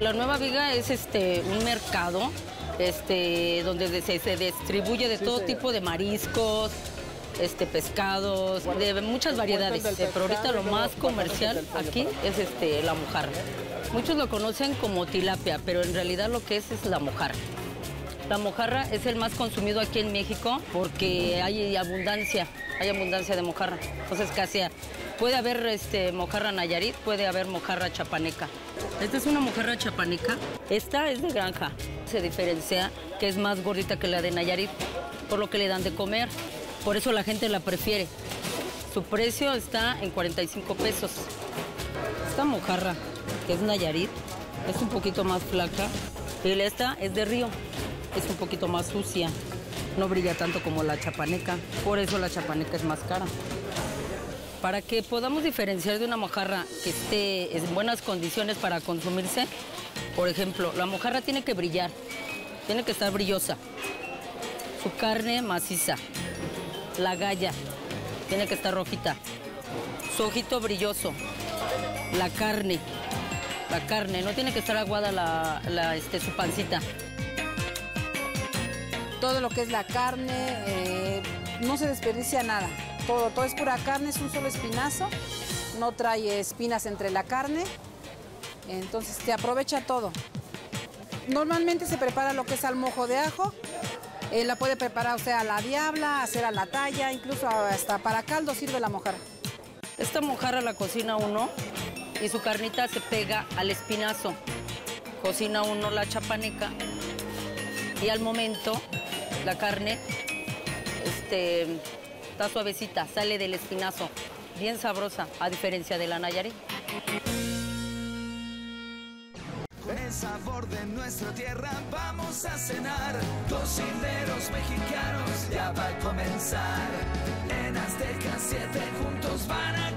La Nueva Viga es este un mercado este, donde se, se distribuye de todo tipo de mariscos, este, pescados, de muchas variedades. Pero ahorita lo más comercial aquí es este, la mojarra. Muchos lo conocen como tilapia, pero en realidad lo que es es la mojarra. La mojarra es el más consumido aquí en México porque hay abundancia, hay abundancia de mojarra. Entonces casi puede haber este, mojarra nayarit, puede haber mojarra chapaneca. Esta es una mojarra chapaneca. Esta es de granja. Se diferencia que es más gordita que la de nayarit, por lo que le dan de comer. Por eso la gente la prefiere. Su precio está en 45 pesos. Esta mojarra, que es nayarit, es un poquito más flaca. Y esta es de río es un poquito más sucia, no brilla tanto como la chapaneca, por eso la chapaneca es más cara. Para que podamos diferenciar de una mojarra que esté en buenas condiciones para consumirse, por ejemplo, la mojarra tiene que brillar, tiene que estar brillosa, su carne maciza, la galla tiene que estar rojita, su ojito brilloso, la carne, la carne, no tiene que estar aguada la, este, su pancita todo lo que es la carne, eh, no se desperdicia nada. Todo, todo es pura carne, es un solo espinazo, no trae espinas entre la carne, entonces te aprovecha todo. Normalmente se prepara lo que es al mojo de ajo, eh, la puede preparar sea a la diabla, hacer a la talla, incluso hasta para caldo sirve la mojarra. Esta mojarra la cocina uno y su carnita se pega al espinazo. Cocina uno la chapaneca y al momento la carne este, está suavecita, sale del espinazo, bien sabrosa, a diferencia de la Nayarit. Con el sabor de nuestra tierra vamos a cenar. Cocineros mexicanos ya va a comenzar. En Azteca 7 juntos van a